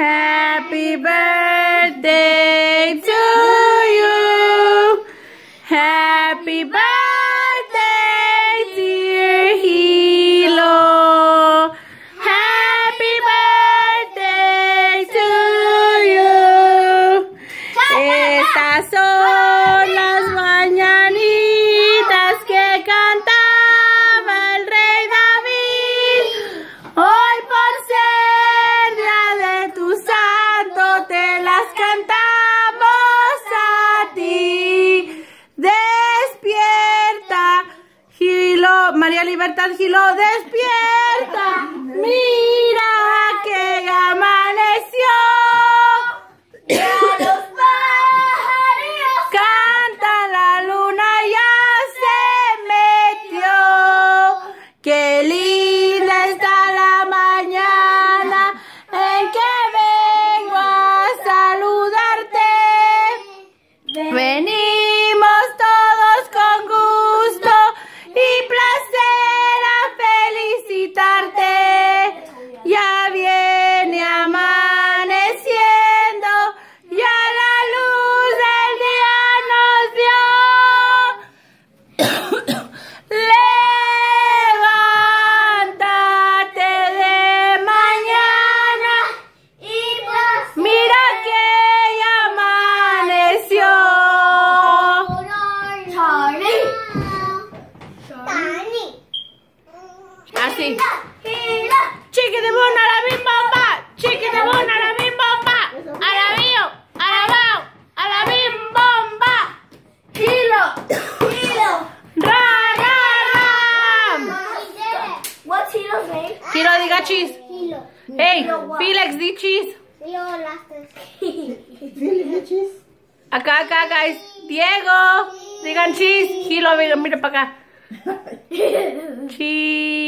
Happy birthday to you. Happy birthday, dear Hilo. Happy birthday to you. Estas María Libertad Gilo, despierta. Mira Así. Chiqui de bona, a la bim bomba. Chiqui de a la bim bomba. A la bio, a la bao, a la bim bomba. Hilo, ra, ra, ram. What's Hilo's name? Hilo diga cheese. Hilo. Hey, Felix, di cheese. Hilo. Acá, acá, guys. Diego, digan cheese. Hilo, mira, mira para acá. Cheese.